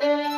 Mm-hmm.